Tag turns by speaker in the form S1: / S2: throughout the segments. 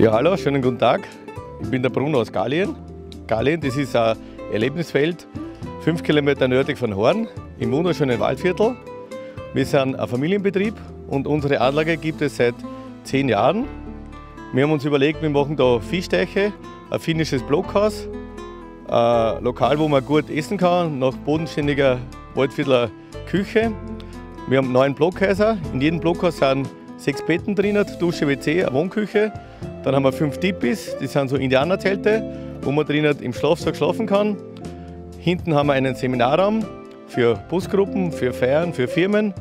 S1: Ja, hallo, schönen guten Tag. Ich bin der Bruno aus Gallien. Gallien, das ist ein Erlebnisfeld, fünf Kilometer nördlich von Horn, im wunderschönen Waldviertel. Wir sind ein Familienbetrieb und unsere Anlage gibt es seit zehn Jahren. Wir haben uns überlegt, wir machen da Fischteiche, ein finnisches Blockhaus, ein Lokal, wo man gut essen kann, nach bodenständiger Waldviertler Küche. Wir haben neun Blockhäuser. In jedem Blockhaus sind sechs Betten drin, Dusche, WC, eine Wohnküche. Dann haben wir fünf Tippis, das sind so Indianerzelte, wo man drinnen im Schlafsack schlafen kann. Hinten haben wir einen Seminarraum für Busgruppen, für Feiern, für Firmen.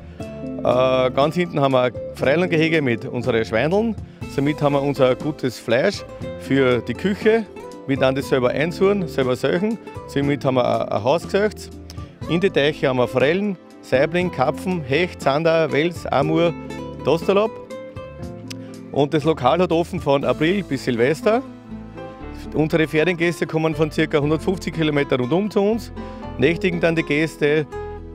S1: Äh, ganz hinten haben wir ein Freilandgehege mit unseren Schweineln. Somit haben wir unser gutes Fleisch für die Küche. Wir dann das selber einsuchen, selber säuchen. Somit haben wir ein Haus gesäucht. In die Teiche haben wir Forellen, Saibling, Karpfen, Hecht, Zander, Wels, Amur, Dostalab. Und das Lokal hat offen von April bis Silvester. Unsere Feriengäste kommen von ca. 150 Kilometer rundum zu uns, nächtigen dann die Gäste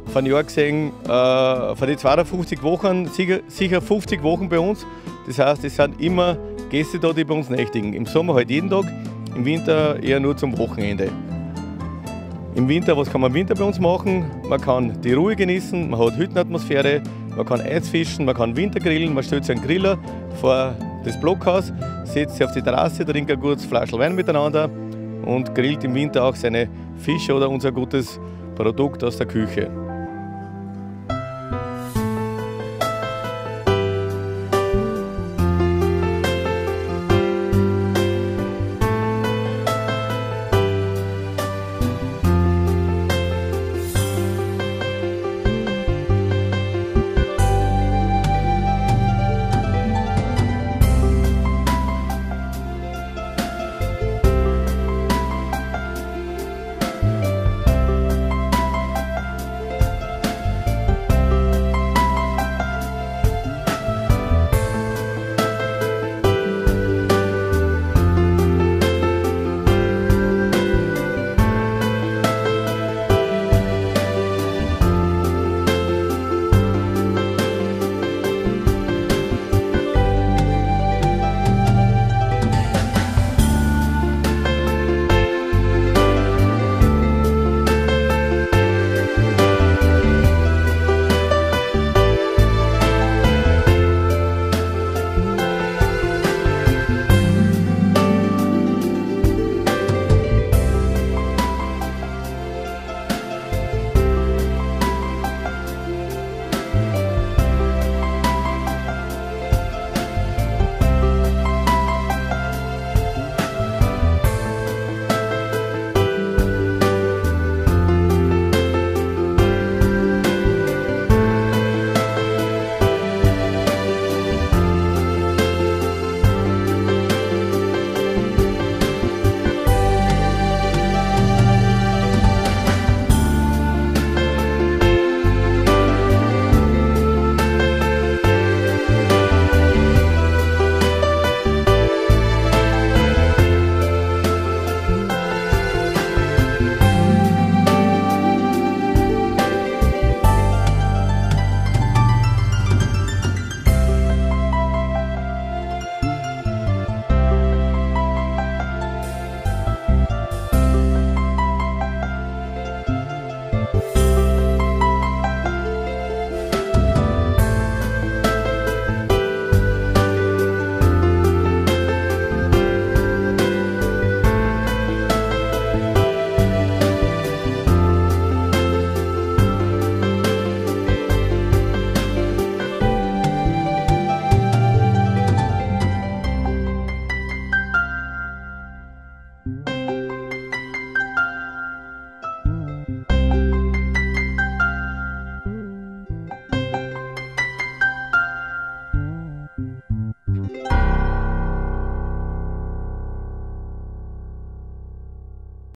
S1: von Jahr gesehen, äh, von den 250 Wochen, sicher 50 Wochen bei uns. Das heißt, es sind immer Gäste da, die bei uns nächtigen. Im Sommer halt jeden Tag, im Winter eher nur zum Wochenende. Im Winter, was kann man im Winter bei uns machen? Man kann die Ruhe genießen, man hat Hüttenatmosphäre, man kann Eisfischen, man kann Wintergrillen, man stellt sich einen Griller vor das Blockhaus, setzt sich auf die Terrasse, trinkt ein gutes Flaschel Wein miteinander und grillt im Winter auch seine Fische oder unser gutes Produkt aus der Küche.